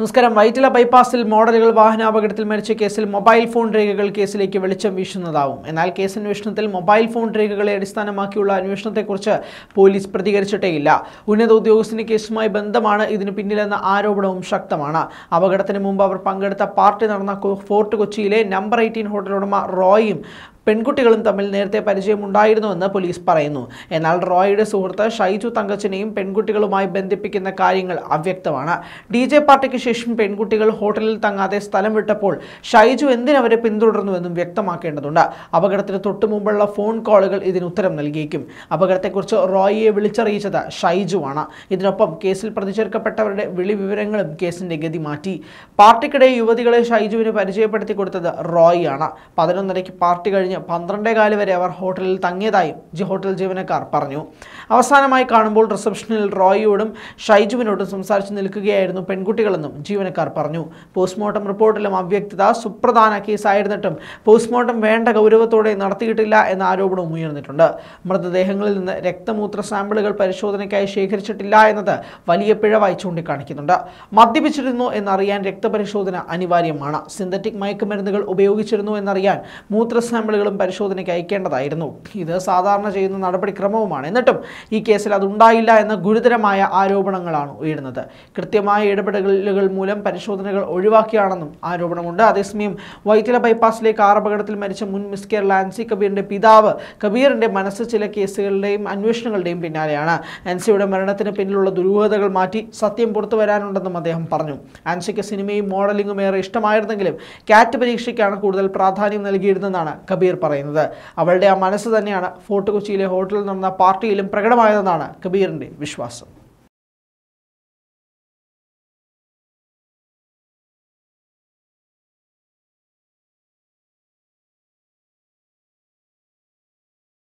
നമസ്കാരം. വൈറ്റില ബൈപ്പാസിൽ മോഡലുകൾ വാഹനാപകടത്തിൽ മരിച്ച കേസിൽ മൊബൈൽ ഫോൺ രേഖകൾ കേസിലേക്ക് വെളിച്ചം വീശുന്നതാവും. എന്നാൽ കേസ് അന്വേഷണത്തിൽ മൊബൈൽ ഫോൺ രേഖകളെ അടിസ്ഥാനമാക്കിയുള്ള അന്വേഷണത്തെക്കുറിച്ച് പോലീസ് പ്രതികരിച്ചിട്ടേയില്ല. ഉന്നത ഉദ്യോഗസ്ഥന് കേസുമായി ബന്ധമാണ് ഇതിന് പിന്നിലെന്ന ആരോപണവും ശക്തമാണ്. അപകടത്തിന് മുമ്പ് അവർ പങ്കെടുത്ത പാർട്ടി നടന്ന ഫോർട്ട് കൊച്ചിയിലെ നമ്പർ എയ്റ്റീൻ ഹോട്ടൽ ഉടമ റോയും പെൺകുട്ടികളും തമ്മിൽ നേരത്തെ പരിചയമുണ്ടായിരുന്നുവെന്ന് പോലീസ് പറയുന്നു. എന്നാൽ റോയിയുടെ സുഹൃത്ത് ഷൈജു തങ്കച്ചനെയും പെൺകുട്ടികളുമായി ബന്ധിപ്പിക്കുന്ന കാര്യങ്ങൾ അവ്യക്തമാണ്. ഡി ജെ പാർട്ടിക്ക് ശേഷം പെൺകുട്ടികൾ ഹോട്ടലിൽ തങ്ങാതെ സ്ഥലം വിട്ടപ്പോൾ ഷൈജു എന്തിനവരെ പിന്തുടർന്നുവെന്നും വ്യക്തമാക്കേണ്ടതുണ്ട്. അപകടത്തിന് തൊട്ടു മുമ്പുള്ള ഫോൺ കോളുകൾ ഇതിന് ഉത്തരം നൽകിയേക്കും. അപകടത്തെക്കുറിച്ച് റോയിയെ വിളിച്ചറിയിച്ചത് ഷൈജുവാണ്. ഇതിനൊപ്പം കേസിൽ പ്രതിചേർക്കപ്പെട്ടവരുടെ വിളി വിവരങ്ങളും കേസിന്റെ ഗതി മാറ്റി. പാർട്ടിക്കിടെ യുവതികളെ ഷൈജുവിന് പരിചയപ്പെടുത്തി കൊടുത്തത് റോയിയാണ്. പതിനൊന്നരയ്ക്ക് പാർട്ടി കഴിഞ്ഞ് പന്ത്രണ്ടേ കാൽ വരെ അവർ ഹോട്ടലിൽ തങ്ങിയതായും ജി ഹോട്ടൽ ജീവനക്കാർ പറഞ്ഞു. അവസാനമായി കാണുമ്പോൾ റിസപ്ഷനിൽ റോയിയോടും ഷൈജുവിനോടും സംസാരിച്ച് നിൽക്കുകയായിരുന്നു പെൺകുട്ടികളെന്നും ജീവനക്കാർ പറഞ്ഞു. പോസ്റ്റ്മോർട്ടം റിപ്പോർട്ടിലും അവ്യക്തത സുപ്രധാന കേസായിരുന്നിട്ടും പോസ്റ്റ്മോർട്ടം വേണ്ട ഗൗരവത്തോടെ നടത്തിയിട്ടില്ല എന്ന ആരോപണവും ഉയർന്നിട്ടുണ്ട്. മൃതദേഹങ്ങളിൽ നിന്ന് രക്തമൂത്ര സാമ്പിളുകൾ പരിശോധനയ്ക്കായി ശേഖരിച്ചിട്ടില്ല എന്നത് വലിയ പിഴവായി ചൂണ്ടിക്കാണിക്കുന്നുണ്ട്. മദ്യപിച്ചിരുന്നു എന്നറിയാൻ രക്തപരിശോധന അനിവാര്യമാണ്. സിന്തറ്റിക് മയക്കുമരുന്നുകൾ ഉപയോഗിച്ചിരുന്നു എന്നറിയാൻ മൂത്ര സാമ്പിളുകളും പരിശോധനയ്ക്ക് അയക്കേണ്ടതായിരുന്നു. ഇത് സാധാരണ ചെയ്യുന്ന നടപടിക്രമവുമാണ്. എന്നിട്ടും ഈ കേസിൽ അതുണ്ടായില്ല എന്ന ഗുരുതരമായ ആരോപണങ്ങളാണ് ഉയരുന്നത്. കൃത്യമായ ഇടപെടലുകൾ മൂലം പരിശോധനകൾ ഒഴിവാക്കിയാണെന്നും ആരോപണമുണ്ട്. അതേസമയം വൈറ്റില ബൈപ്പാസിലെ കാർ അപകടത്തിൽ മരിച്ച മുൻ മിസ് മിസ്കെയർ ലാൻസി കബീറിന്റെ പിതാവ് കബീറിന്റെ മനസ്സ് ചില കേസുകളുടെയും അന്വേഷണങ്ങളുടെയും പിന്നാലെയാണ്. ആൻസിയുടെ മരണത്തിന് പിന്നിലുള്ള ദുരൂഹതകൾ മാറ്റി സത്യം പുറത്തു വരാനുണ്ടെന്നും അദ്ദേഹം പറഞ്ഞു. ആൻസിക്ക് സിനിമയും മോഡലിംഗും ഏറെ ഇഷ്ടമായിരുന്നെങ്കിലും കാറ്റ് പരീക്ഷയ്ക്കാണ് കൂടുതൽ പ്രാധാന്യം നൽകിയിരുന്നെന്നാണ് കബീർ പറയുന്നത്. അവളുടെ ആ മനസ്സ് തന്നെയാണ് ഫോർട്ട് കൊച്ചിയിലെ ഹോട്ടലിൽ നടന്ന പാർട്ടിയിലും പ്രകടമായതെന്നാണ് കബീറിന്റെ വിശ്വാസം.